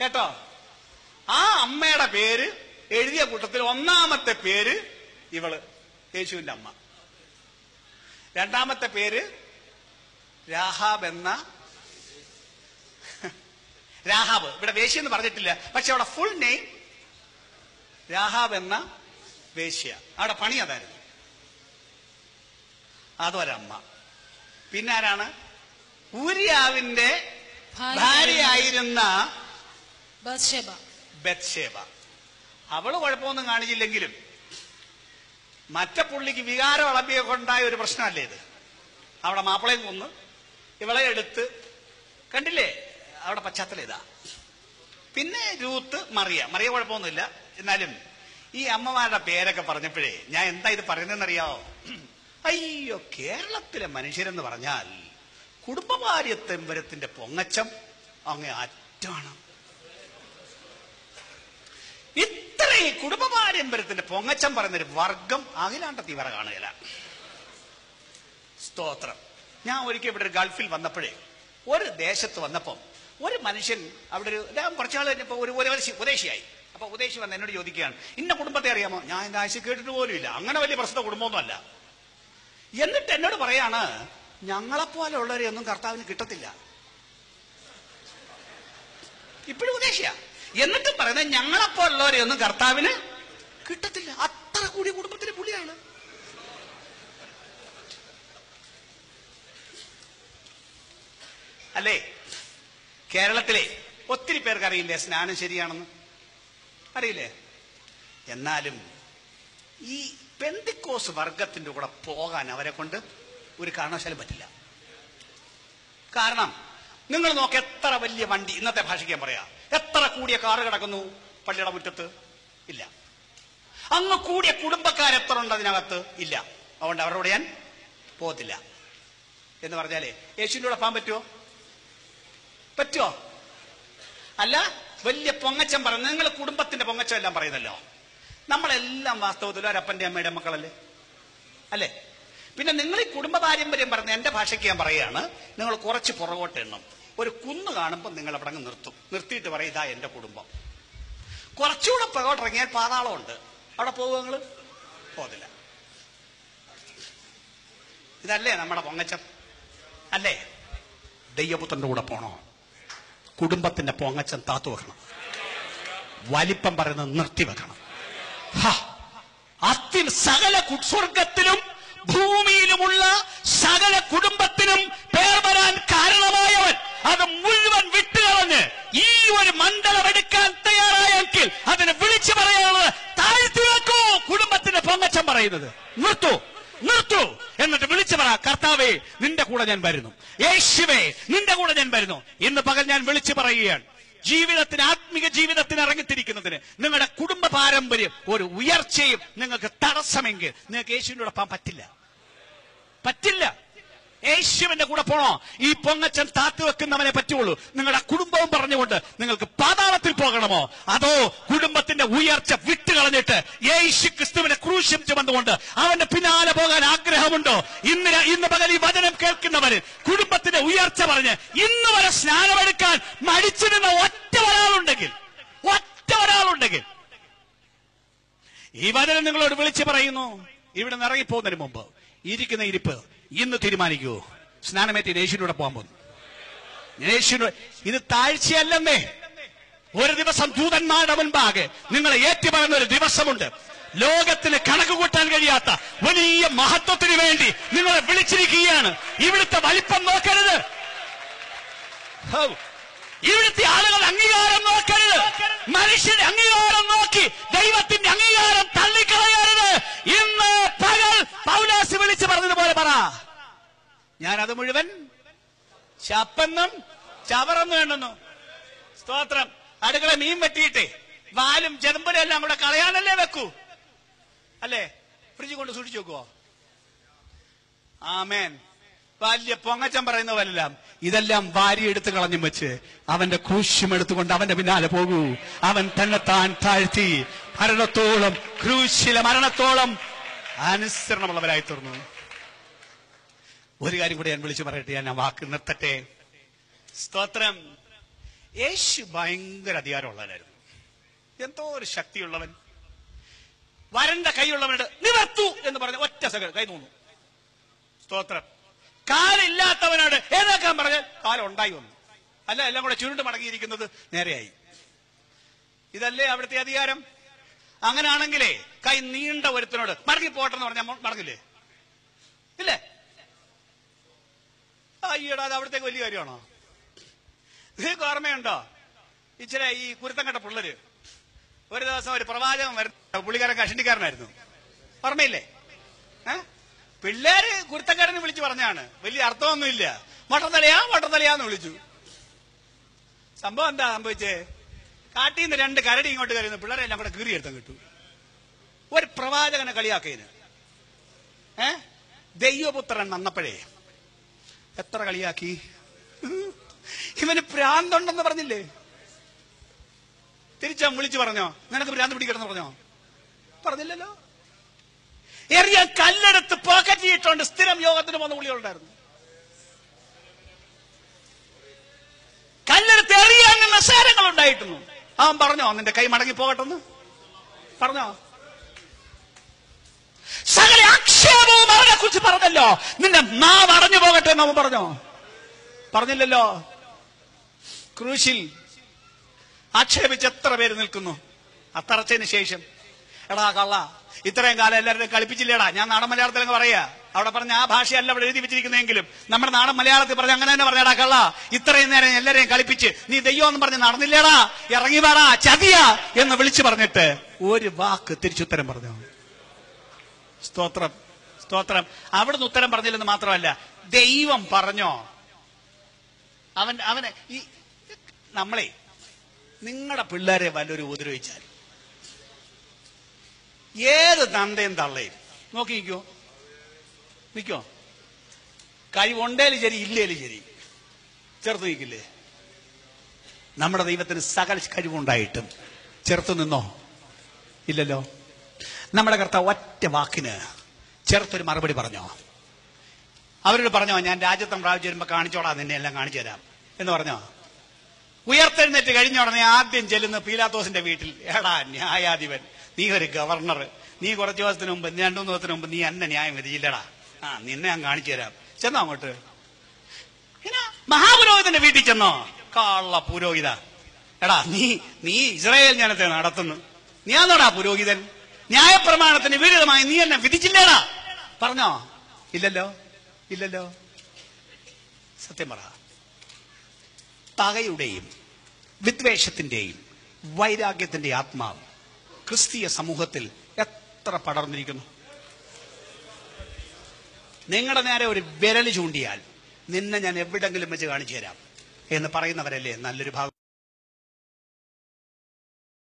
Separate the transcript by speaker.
Speaker 1: കേട്ടോ? ആ അമ്മയുടെ പേര് എഴുതിയ കൂട്ടത്തിൽ ഒന്നാമത്തെ പേര് ഇവൾ യേശുവിന്റെ അമ്മ. രണ്ടാമത്തെ പേര് രാഹാബ് എന്ന രാഹാബ്. ഇവിടെ വേശ്യ എന്ന് പറഞ്ഞിട്ടില്ല. പക്ഷെ അവിടെ ഫുൾ നെയിം രാഹാബ് എന്ന വേശ്യ. അവിടെ പണി അതായിരുന്നു. അതൊരമ്മ പിന്നെ ആരാണ്? ഊരിയാവിന്റെ ഭാര്യയായിരുന്ന അവൾ കുഴപ്പമൊന്നും കാണിച്ചില്ലെങ്കിലും മറ്റേ പുള്ളിക്ക് വികാരം ഇളമ്പിയൊക്കെ ഉണ്ടായ ഒരു പ്രശ്നമല്ലേ ഇത്? അവിടെ മാപ്പിളയും കൊന്ന് ഇവളെ എടുത്ത് കണ്ടില്ലേ? അവിടെ പശ്ചാത്തലം ഇതാ. പിന്നെ രൂത്ത് മറിയ. മറിയ കുഴപ്പമൊന്നുമില്ല. എന്നാലും ഈ അമ്മമാരുടെ പേരൊക്കെ പറഞ്ഞപ്പോഴേ ഞാൻ എന്താ ഇത് പറയുന്നതെന്നറിയാവോ? അയ്യോ കേരളത്തിലെ മനുഷ്യരെന്ന് പറഞ്ഞാൽ കുടുംബഭാര്യത്തെമ്പരത്തിന്റെ പൊങ്ങച്ചം അങ്ങ് അറ്റാണ്. ഇത്രയും കുടുംബ പാരമ്പര്യത്തിന്റെ പൊങ്ങച്ചം പറയുന്ന ഒരു വർഗം അഖിലാണ്ട തീവ്ര കാണുകയില്ല. സ്തോത്രം. ഞാൻ ഒരിക്കൽ ഇവിടെ ഒരു ഗൾഫിൽ വന്നപ്പോഴേ ഒരു ദേശത്ത് വന്നപ്പം ഒരു മനുഷ്യൻ അവിടെ ഒരു ഞാൻ കുറച്ചാൾ കഴിഞ്ഞപ്പോ ഒരു ഉപദേശി ഉപദേശിയായി അപ്പൊ ഉപദേശി വന്ന് എന്നോട് ചോദിക്കുകയാണ് ഇന്ന കുടുംബത്തെ അറിയാമോ? ഞാൻ എന്റെ ആഴ്ച കേട്ടിട്ട് പോലും ഇല്ല. അങ്ങനെ വലിയ പ്രശ്ന കുടുംബമൊന്നുമല്ല എന്നിട്ട് എന്നോട് പറയാണ് ഞങ്ങളെപ്പോലെ ഉള്ളവരെ ഒന്നും കർത്താവിന് കിട്ടത്തില്ല. ഇപ്പോഴും ഉദ്ദേശിയ എന്നിട്ടും പറയുന്നത് ഞങ്ങളെപ്പോലുള്ളവരെ ഒന്നും കർത്താവിന് കിട്ടത്തില്ല. അത്ര കൂടിയ കുടുംബത്തിലെ പുള്ളിയാണ്. അല്ലേ? കേരളത്തിലെ ഒത്തിരി പേർക്ക് അറിയില്ലേ സ്നാനം ശരിയാണെന്ന്? അറിയില്ലേ? എന്നാലും ഈ പെന്തിക്കോസ് വർഗത്തിന്റെ കൂടെ പോകാൻ അവരെ കൊണ്ട് ഒരു കാരണവശാലും പറ്റില്ല. കാരണം നിങ്ങൾ നോക്ക് എത്ര വലിയ വണ്ടി ഇന്നത്തെ ഭാഷയ്ക്ക് ഞാൻ പറയാം. എത്ര കൂടിയ കാറ് കിടക്കുന്നു പള്ളിയുടെ മുറ്റത്ത്? ഇല്ല. അങ്ങ് കൂടിയ കുടുംബക്കാർ എത്ര ഉണ്ട് അതിനകത്ത്? ഇല്ല. അതുകൊണ്ട് അവരോട് ഞാൻ പോകത്തില്ല. എന്ന് പറഞ്ഞാലേ യേശുവിന്റെ കൂടെ പോകാൻ പറ്റുമോ പറ്റുമോ അല്ല വലിയ പൊങ്ങച്ചം പറയുന്നത് നിങ്ങൾ കുടുംബത്തിന്റെ പൊങ്ങച്ചം എല്ലാം പറയുന്നല്ലോ. നമ്മളെല്ലാം വാസ്തവത്തിൽ ഒരപ്പന്റെ അമ്മയുടെ മക്കളല്ലേ? അല്ലേ? പിന്നെ നിങ്ങൾ ഈ കുടുംബ പാരമ്പര്യം പറഞ്ഞ എന്റെ ഭാഷയ്ക്ക് ഞാൻ പറയുകയാണ് നിങ്ങൾ കുറച്ച് പുറകോട്ട് എണ്ണം. ഒരു കുന്ന് കാണുമ്പോൾ നിങ്ങൾ അവിടെ അങ്ങ് നിർത്തും. നിർത്തിയിട്ട് പറയും ഇതാ എന്റെ കുടുംബം. കുറച്ചുകൂടെ ഇറങ്ങിയാൽ പാതാളമുണ്ട്. അവിടെ പോകുക നിങ്ങൾ പോകത്തില്ല. ഇതല്ലേ നമ്മുടെ പൊങ്ങച്ചം? അല്ലേ? ദൈവപുത്രന്റെ കൂടെ പോണോ? കുടുംബത്തിന്റെ പൊങ്ങച്ചം താത്തു വെക്കണം. വലിപ്പം പറയുന്നത് നിർത്തി വെക്കണം. ഹ, അത്തിൽ സകല സ്വർഗത്തിലും ഭൂമിയിലുമുള്ള സകല കുടുംബത്തിനും പേർ വരാൻ കാരണമായവൻ. അത് മുഴുവൻ വിട്ടുകളഞ്ഞ് ഈ ഒരു മണ്ഡലം എടുക്കാൻ തയ്യാറായെങ്കിൽ അതിനെ വിളിച്ചു പറയാനുള്ളത് താഴ്ത്തി വെക്കൂ കുടുംബത്തിന്റെ പൊങ്ങച്ചം പറയുന്നത്. നിർത്തു നിർത്തു. എന്നിട്ട് വിളിച്ചു പറ കർത്താവേ നിന്റെ കൂടെ ഞാൻ വരുന്നു. യേശുവേ നിന്റെ കൂടെ ഞാൻ വരുന്നു. ഇന്ന് പകൽ ഞാൻ വിളിച്ചു പറയുകയാണ്. ജീവിതത്തിന് ആത്മീക ജീവിതത്തിന് ഇറങ്ങിത്തിരിക്കുന്നതിന് നിങ്ങളുടെ കുടുംബ പാരമ്പര്യം ഒരു ഉയർച്ചയും നിങ്ങൾക്ക് തടസ്സമെങ്കിൽ നിങ്ങൾക്ക് യേശുവിനോടൊപ്പം പറ്റില്ല. പറ്റില്ല. യേശുവിന്റെ കൂടെ പോണോ? ഈ പൊങ്ങച്ചൻ താത്തു വെക്കുന്നവനെ പറ്റുള്ളൂ നിങ്ങളുടെ കുടുംബവും പറഞ്ഞുകൊണ്ട് നിങ്ങൾക്ക് പാതാളത്തിൽ പോകണമോ? അതോ കുടുംബത്തിന്റെ ഉയർച്ച വിട്ടുകളഞ്ഞിട്ട് യേശു ക്രിസ്തുവിനെ ക്രൂശം ചുമന്നുകൊണ്ട് അവന്റെ പിന്നാലെ പോകാൻ ആഗ്രഹമുണ്ടോ? ഇന്ന് ഇന്ന് പകൽ ഈ വചനം കേൾക്കുന്നവര് കുടുംബത്തിന്റെ ഉയർച്ച പറഞ്ഞ് ഇന്ന് വരെ സ്നാനമെടുക്കാൻ മടിച്ചിരുന്ന ഒറ്റ ഒരാളുണ്ടെങ്കിൽ ഒറ്റ ഒരാളുണ്ടെങ്കിൽ ഈ വചനം നിങ്ങളോട് വിളിച്ചു പറയുന്നു. ഇവിടെ നിന്ന് ഇറങ്ങിപ്പോകുന്നതിന് മുമ്പ് ഇരിക്കുന്ന ഇരിപ്പ് ഇന്ന് തീരുമാനിക്കൂ. സ്നാനമേറ്റ് യേശുവിനൂടെ പോകാൻ പോകുന്നു. യേശുവിനോട് ഇത് താഴ്ചയല്ലെന്നേ. ഒരു ദിവസം ദൂതന്മാരുടെ മുൻപാകെ നിങ്ങളെ ഏറ്റുപറയുന്ന ഒരു ദിവസമുണ്ട്. ലോകത്തിന് കണക്ക് കൂട്ടാൻ കഴിയാത്ത വലിയ മഹത്വത്തിന് വേണ്ടി നിങ്ങളെ വിളിച്ചിരിക്കുകയാണ്. ഇവിടുത്തെ വലിപ്പം നോക്കരുത്. ഇവിടുത്തെ ആളുകൾ അംഗീകാരം നോക്കരുത്. മനുഷ്യന്റെ അംഗീകാരം നോക്കി ദൈവത്തിന്റെ അംഗീകാരം തള്ളിക്കളയരുത്. ഇന്ന് പകൽ പൗലാസ് വിളിച്ച് പറഞ്ഞതുപോലെ പറ. ഞാനത് മുഴുവൻ ചപ്പെന്നും ചവറെന്നും എണ്ണുന്നു സ്തോത്രം. അടുക്കള മീൻ വെട്ടിയിട്ടേ വാലും ചെതമ്പലും എല്ലാം കൂടെ കളയാനല്ലേ വെക്കൂ? അല്ലേ? ഫ്രിഡ്ജ് കൊണ്ട് സൂക്ഷിച്ചു വെക്കുവോ? ആമേൻ. വലിയ പൊങ്ങച്ചം പറയുന്ന പോലെല്ലാം ഇതെല്ലാം വാരി എടുത്തു കളഞ്ഞും വെച്ച് അവന്റെ ക്രൂശ്യം എടുത്തുകൊണ്ട് അവന്റെ പിന്നാലെ പോകൂ. അവൻ തന്നെ താൻ താഴ്ത്തി മരണത്തോളം ക്രൂശിലെ മരണത്തോളം അനുസരണമുള്ളവരായി തീർന്നു. ഒരു കാര്യം കൂടെ ഞാൻ വിളിച്ചു പറയട്ടെ ഞാൻ വാക്ക് നിർത്തട്ടെ. സ്തോത്രം. യേശു ഭയങ്കര അധികാരമുള്ളവനായിരുന്നു. എന്തോ ഒരു ശക്തിയുള്ളവൻ. വരണ്ട കൈയുള്ളവനോട് നിവർത്തു എന്ന് പറഞ്ഞ ഒറ്റ സെക്കൻഡ് കൈ തോന്നു. സ്തോത്രം. കാലില്ലാത്തവനോട് ഏതാക്കാൻ പറഞ്ഞാൽ കാലം ഉണ്ടായി വന്നു. അല്ല എല്ലാം കൂടെ ചുരുണ്ട് മടങ്ങിയിരിക്കുന്നത് നേരെയായി. ഇതല്ലേ അവിടുത്തെ അധികാരം? അങ്ങനെയാണെങ്കിലേ കൈ നീണ്ട ഒരുത്തനോട് മടങ്ങി പോട്ടെന്ന് പറഞ്ഞാൽ മടങ്ങില്ലേ? ഇല്ലേ? അയ്യടാ അത് അവിടത്തേക്ക് വലിയ കാര്യമാണോ? നിങ്ങൾക്ക് ഓർമ്മയുണ്ടോ? ഇച്ചിരി ഈ കുരുത്തം കണ്ട പിള്ളര്. ഒരു ദിവസം ഒരു പ്രവാചകൻ വരുന്ന പുള്ളിക്കാരൻ കഷണ്ടിക്കാരനായിരുന്നു. ഓർമ്മയില്ലേ? ഏ? പിള്ളേര് കുരുത്തക്കാരനെ വിളിച്ചു പറഞ്ഞാണ്. വലിയ അർത്ഥമൊന്നുമില്ല. മട്ടത്തലയാ മട്ടത്തലയാന്ന് വിളിച്ചു. സംഭവം എന്താ സംഭവിച്ചേ? കാട്ടിൽ നിന്ന് രണ്ട് കരടി ഇങ്ങോട്ട് കയറുന്നു പിള്ളേരെ എല്ലാം കൂടെ കീറിയെടുത്തും കിട്ടു ഒരു പ്രവാചകനെ കളിയാക്കിയതിന്. ഏ? ദൈവപുത്രൻ വന്നപ്പോഴേ എത്ര കളിയാക്കി? ഇവന് പ്രാന്തുണ്ടെന്ന് പറഞ്ഞില്ലേ? തിരിച്ചാ വിളിച്ചു പറഞ്ഞോ? നിനക്ക് ഭ്രാന്ത് പിടിക്കണമെന്ന് പറഞ്ഞോ? പറഞ്ഞില്ലല്ലോ. എറിയ കല്ലെടുത്ത് പോക്കറ്റ് ഇട്ടോണ്ട് സ്ഥിരം യോഗത്തിന് പോകുന്ന വിളികളുണ്ടായിരുന്നു കല്ലെടുത്ത് എറിയാൻ നിസ്സാരങ്ങൾ ഉണ്ടായിരുന്നു അവൻ പറഞ്ഞോ നിന്റെ കൈ മടങ്ങി പോകട്ടെന്ന്? പറഞ്ഞോ? കുറിച്ച് പറഞ്ഞല്ലോ. നിന്റെ നാവ് അടഞ്ഞു പോകട്ടെ എന്ന് അവൻ പറഞ്ഞോ? പറഞ്ഞില്ലല്ലോ. ക്രൂശിൽ ആക്ഷേപിച്ച് എത്ര പേര് നിൽക്കുന്നു. അത്തറച്ചതിന് ശേഷം. എടാ കള്ള ഇത്രയും കാലം എല്ലാവരും കളിപ്പിച്ചില്ലേടാ. ഞാൻ നാടൻ മലയാളത്തിലങ്ങ് പറയാ. അവിടെ പറഞ്ഞ ആ ഭാഷയല്ല അവിടെ എഴുതി വെച്ചിരിക്കുന്നെങ്കിലും നമ്മുടെ നാടൻ മലയാളത്തിൽ പറഞ്ഞ അങ്ങനെ തന്നെ പറഞ്ഞടാ കള്ള. ഇത്രയും നേരം എല്ലാരെയും കളിപ്പിച്ച് നീ ദയ്യോ എന്ന് പറഞ്ഞ് നടന്നില്ലേടാ. ഇറങ്ങി വേടാ ചതിയ എന്ന് വിളിച്ചു പറഞ്ഞിട്ട് ഒരു വാക്ക് തിരിച്ചുത്തരം പറഞ്ഞു? സ്തോത്രം. സ്തോത്രം. അവിടുന്ന് ഉത്തരം പറഞ്ഞില്ലെന്ന് മാത്രമല്ല ദൈവം പറഞ്ഞോ? അവൻ അവനെ ഈ നമ്മളെ നിങ്ങളുടെ പിള്ളേരെ വല്ലൊരു ഉപദ്രവിച്ചാൽ? ഏത് തന്തയും തള്ളയും? നോക്കി നിൽക്കോ നിൽക്കോ കഴിവുണ്ടേലും ശരി ഇല്ലേലും ശരി. ചെറുത്ത് നിൽക്കില്ലേ? നമ്മുടെ ദൈവത്തിന് സകല കഴിവുണ്ടായിട്ടും ചെറുത്ത് നിന്നോ? ഇല്ലല്ലോ. നമ്മുടെ കർത്താവ് ഒറ്റ വാക്കിന് ചെറുത്തൊരു മറുപടി പറഞ്ഞോ? അവരോട് പറഞ്ഞോ ഞാൻ രാജ്യത്തം പ്രാപിച്ചു വരുമ്പോ കാണിച്ചോടാ നിന്നെ എല്ലാം കാണിച്ചു തരാം. എന്ന് പറഞ്ഞോ? ഉയർത്തെഴുന്നേറ്റ് കഴിഞ്ഞ ഉടനെ ആദ്യം ചെല്ലുന്ന പീലാത്തോസിന്റെ വീട്ടിൽ. എടാ ന്യായാധിപൻ നീ ഒരു ഗവർണർ. നീ കുറച്ച് ദിവസത്തിന് മുമ്പ് രണ്ടു മൂന്ന് ദിവസത്തിന് മുമ്പ് നീ എന്നെ ന്യായം വിധിച്ചില്ലടാ. ആ നിന്നെ ഞാൻ കാണിച്ചു തരാം. ചെന്നോ അങ്ങോട്ട്? മഹാപുരോഹിതന്റെ വീട്ടിൽ ചെന്നോ? കാള പുരോഹിത. എടാ നീ നീ ഇസ്രായേൽ ജനത്തെ നടത്തുന്നു. നീ അതോടാ പുരോഹിതൻ? ന്യായപ്രമാണത്തിന് വിരുദ്ധമായി നീ എന്നെ വിധിച്ചില്ലേടാ. പറഞ്ഞോ? ഇല്ലല്ലോ? ഇല്ലല്ലോ? സത്യം പറ. പകയുടെയും വിദ്വേഷത്തിന്റെയും വൈരാഗ്യത്തിന്റെ ആത്മാവ് ക്രിസ്തീയ സമൂഹത്തിൽ എത്ര പടർന്നിരിക്കുന്നു. നിങ്ങളുടെ നേരെ ഒരു വിരൽ ചൂണ്ടിയാൽ നിന്നെ ഞാൻ എവിടെങ്കിലും വെച്ച് കാണിച്ചു തരാം എന്ന് പറയുന്നവരല്ലേ നല്ലൊരു ഭാഗം